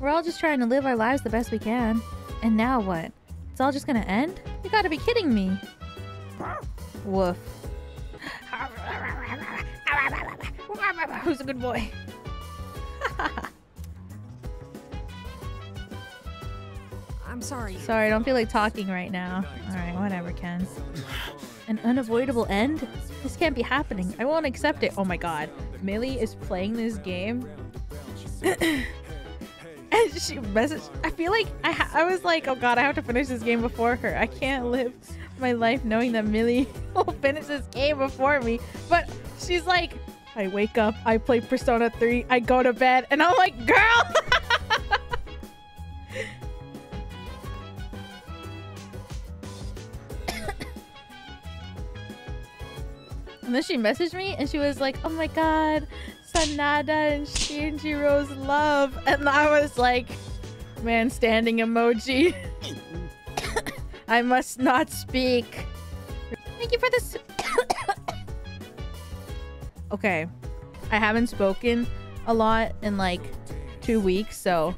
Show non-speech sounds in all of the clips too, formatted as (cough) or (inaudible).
We're all just trying to live our lives the best we can. And now what? It's all just gonna end? You gotta be kidding me. Woof. (laughs) Who's a good boy? (laughs) I'm sorry. Sorry, I don't feel like talking right now. Alright, whatever, Ken. An unavoidable end? This can't be happening. I won't accept it. Oh my god. Millie is playing this game. (clears throat) (laughs) she messaged. I feel like I, I was like, oh god, I have to finish this game before her. I can't live my life knowing that Millie (laughs) will finish this game before me. But she's like, I wake up, I play Persona 3, I go to bed, and I'm like, girl! (laughs) And then she messaged me and she was like, oh my god, Sanada and Shinjiro's love. And I was like, man, standing emoji. (laughs) I must not speak. Thank you for this. (coughs) okay. I haven't spoken a lot in like two weeks, so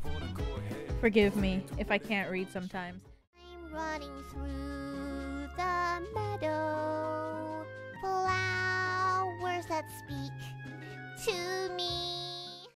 forgive me if I can't read sometimes. I'm running through the meadow. Flowers that speak to me.